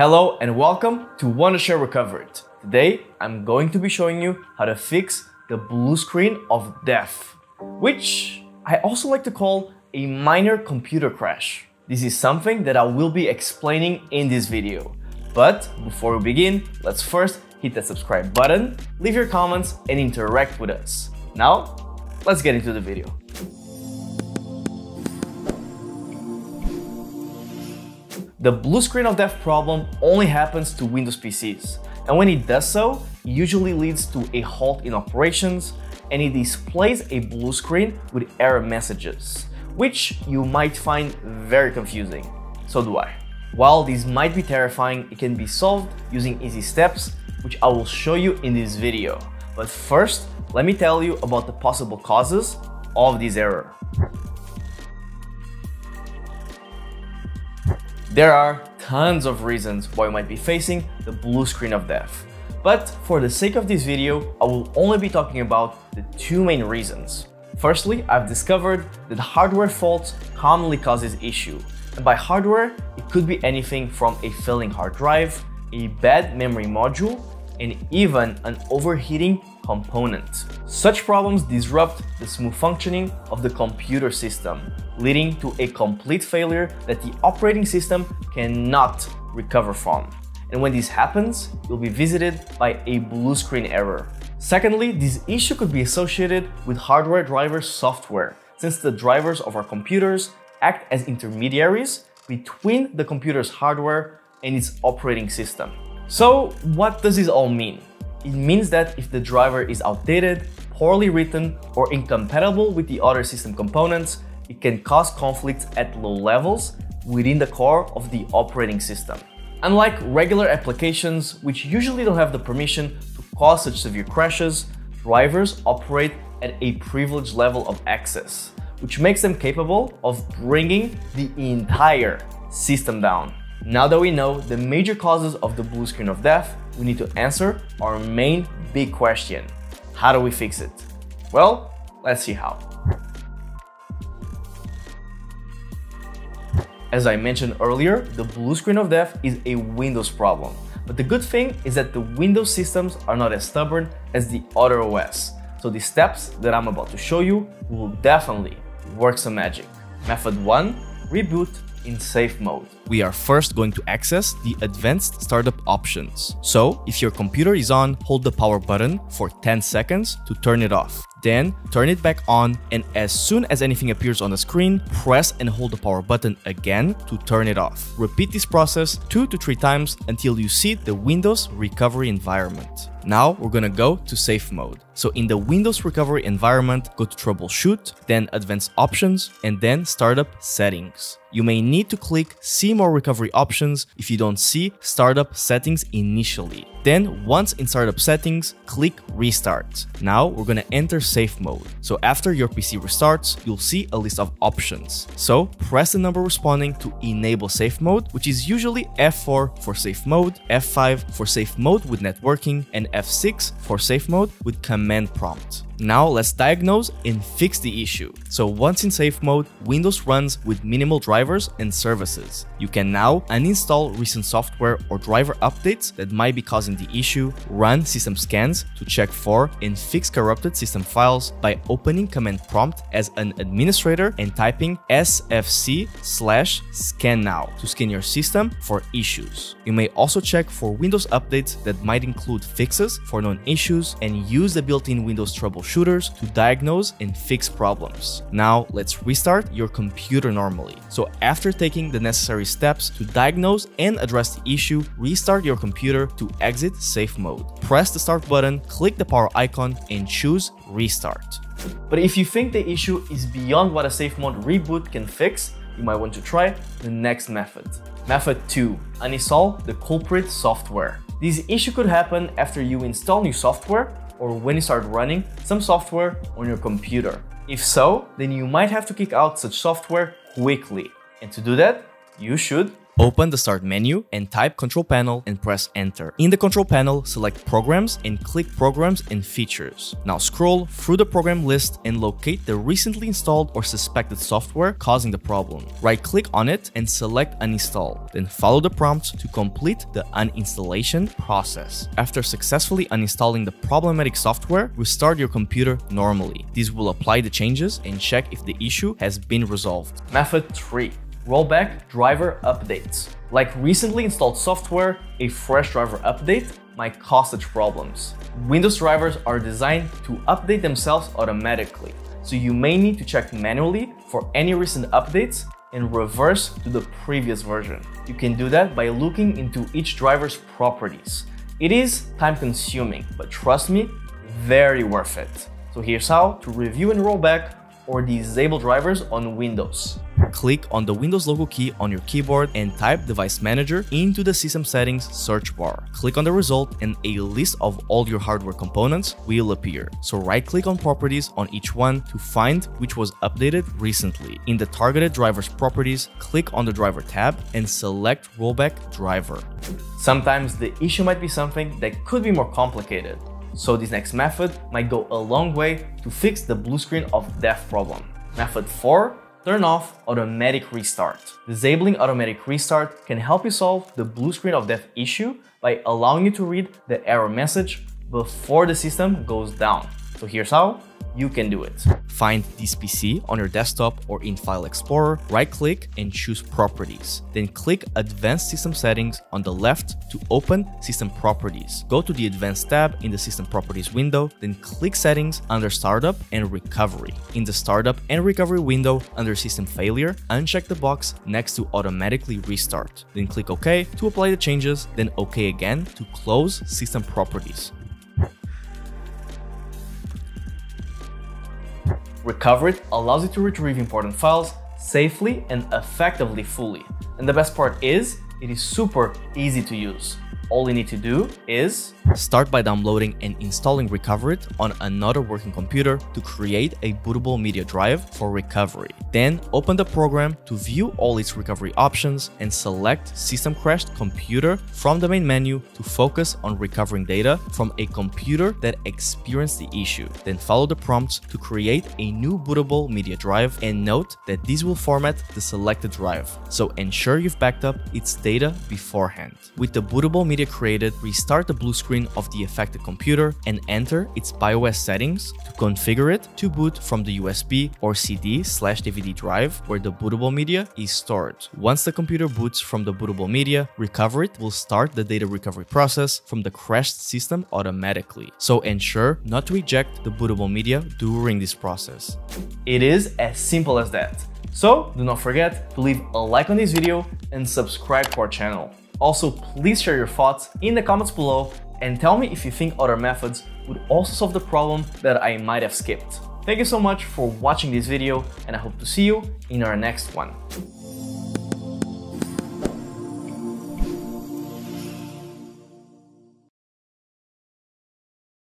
Hello and welcome to Wondershare Recoverit. Today I'm going to be showing you how to fix the blue screen of death, which I also like to call a minor computer crash. This is something that I will be explaining in this video. But before we begin, let's first hit that subscribe button, leave your comments and interact with us. Now, let's get into the video. The blue screen of death problem only happens to Windows PCs, and when it does so, it usually leads to a halt in operations and it displays a blue screen with error messages, which you might find very confusing. So do I. While this might be terrifying, it can be solved using easy steps, which I will show you in this video. But first, let me tell you about the possible causes of this error. There are tons of reasons why you might be facing the blue screen of death. But for the sake of this video, I will only be talking about the two main reasons. Firstly, I've discovered that hardware faults commonly cause this issue. And by hardware, it could be anything from a failing hard drive, a bad memory module, and even an overheating component. Such problems disrupt the smooth functioning of the computer system, leading to a complete failure that the operating system cannot recover from. And when this happens, you'll be visited by a blue screen error. Secondly, this issue could be associated with hardware driver software, since the drivers of our computers act as intermediaries between the computer's hardware and its operating system. So what does this all mean? It means that if the driver is outdated, poorly written, or incompatible with the other system components, it can cause conflicts at low levels within the core of the operating system. Unlike regular applications, which usually don't have the permission to cause such severe crashes, drivers operate at a privileged level of access, which makes them capable of bringing the entire system down. Now that we know the major causes of the blue screen of death, we need to answer our main big question. How do we fix it? Well, let's see how. As I mentioned earlier, the blue screen of death is a Windows problem. But the good thing is that the Windows systems are not as stubborn as the other OS. So the steps that I'm about to show you will definitely work some magic. Method 1. Reboot in safe mode. We are first going to access the advanced startup options. So if your computer is on, hold the power button for 10 seconds to turn it off. Then turn it back on and as soon as anything appears on the screen, press and hold the power button again to turn it off. Repeat this process two to three times until you see the Windows recovery environment. Now we're gonna go to safe mode. So in the Windows recovery environment, go to troubleshoot, then advanced options, and then startup settings. You may need to click see more recovery options if you don't see startup settings initially. Then once in startup settings, click restart. Now we're gonna enter safe mode. So after your PC restarts, you'll see a list of options. So press the number responding to enable safe mode, which is usually F4 for safe mode, F5 for safe mode with networking, and F6 for safe mode with command prompt. Now let's diagnose and fix the issue. So once in safe mode, Windows runs with minimal drivers and services. You can now uninstall recent software or driver updates that might be causing the issue, run system scans to check for and fix corrupted system files by opening command prompt as an administrator and typing sfc slash scan now to scan your system for issues. You may also check for Windows updates that might include fixes for known issues and use the built-in Windows troubleshooting shooters to diagnose and fix problems. Now let's restart your computer normally. So after taking the necessary steps to diagnose and address the issue, restart your computer to exit safe mode. Press the start button, click the power icon and choose restart. But if you think the issue is beyond what a safe mode reboot can fix, you might want to try the next method. Method 2. Uninstall the culprit software. This issue could happen after you install new software or when you start running some software on your computer. If so, then you might have to kick out such software quickly. And to do that, you should Open the start menu and type control panel and press enter. In the control panel, select programs and click programs and features. Now scroll through the program list and locate the recently installed or suspected software causing the problem. Right click on it and select uninstall. Then follow the prompt to complete the uninstallation process. After successfully uninstalling the problematic software, restart your computer normally. This will apply the changes and check if the issue has been resolved. Method 3 rollback driver updates. Like recently installed software, a fresh driver update might cause such problems. Windows drivers are designed to update themselves automatically, so you may need to check manually for any recent updates and reverse to the previous version. You can do that by looking into each driver's properties. It is time consuming, but trust me, very worth it. So here's how to review and roll back or disable drivers on Windows. Click on the Windows logo key on your keyboard and type Device Manager into the System Settings search bar. Click on the result and a list of all your hardware components will appear. So right click on Properties on each one to find which was updated recently. In the targeted driver's properties, click on the driver tab and select Rollback Driver. Sometimes the issue might be something that could be more complicated. So this next method might go a long way to fix the blue screen of death problem. Method 4 Turn off automatic restart. Disabling automatic restart can help you solve the blue screen of death issue by allowing you to read the error message before the system goes down. So here's how you can do it. Find this PC on your desktop or in File Explorer, right click and choose Properties. Then click Advanced System Settings on the left to open System Properties. Go to the Advanced tab in the System Properties window, then click Settings under Startup and Recovery. In the Startup and Recovery window under System Failure, uncheck the box next to Automatically Restart. Then click OK to apply the changes, then OK again to close System Properties. Recoverit allows you to retrieve important files safely and effectively fully. And the best part is, it is super easy to use. All you need to do is Start by downloading and installing Recoverit on another working computer to create a bootable media drive for recovery. Then open the program to view all its recovery options and select System Crashed Computer from the main menu to focus on recovering data from a computer that experienced the issue. Then follow the prompts to create a new bootable media drive and note that this will format the selected drive, so ensure you've backed up its data beforehand. With the bootable media created, restart the blue screen of the affected computer and enter its BIOS settings to configure it to boot from the USB or CD slash DVD drive where the bootable media is stored. Once the computer boots from the bootable media, Recoverit will start the data recovery process from the crashed system automatically. So ensure not to eject the bootable media during this process. It is as simple as that. So do not forget to leave a like on this video and subscribe to our channel. Also, please share your thoughts in the comments below and tell me if you think other methods would also solve the problem that I might have skipped. Thank you so much for watching this video and I hope to see you in our next one.